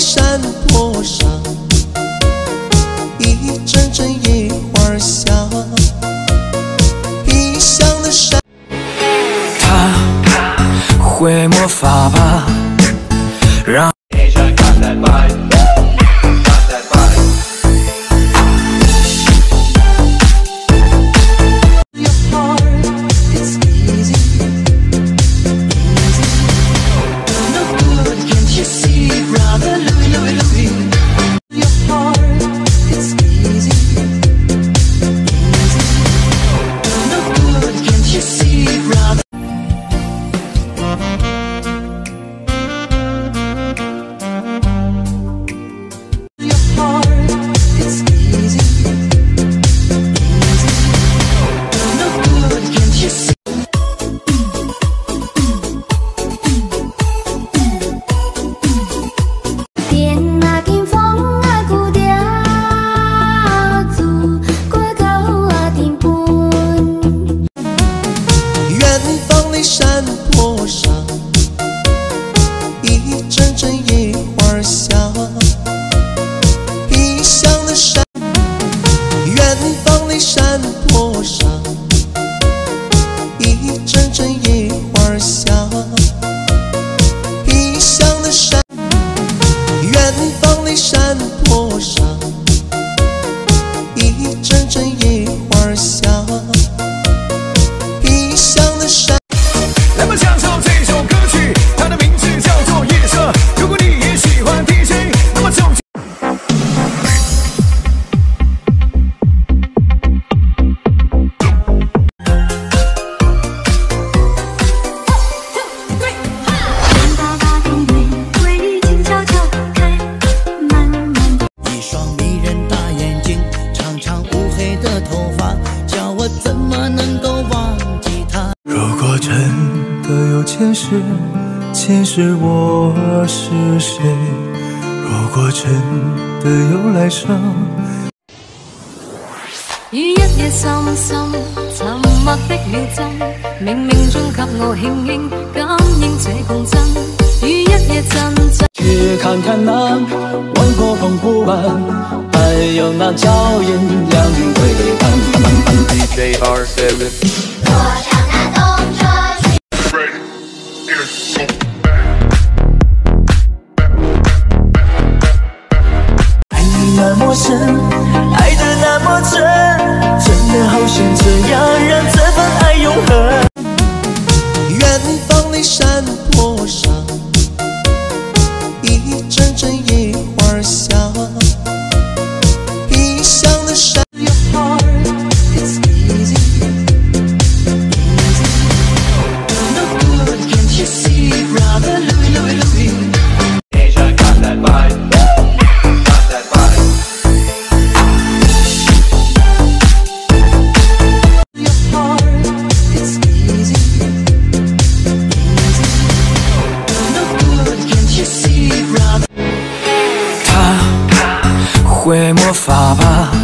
山坡上，一阵阵野花香，异乡的山。他会魔法吧，是我是谁？如果真的有来生，雨一夜深深，沉默的秒针，冥冥中给我庆应，感应这共振。雨一夜阵阵，去看看那万国澎湖湾，还有那娇艳两对。J。魔法吧。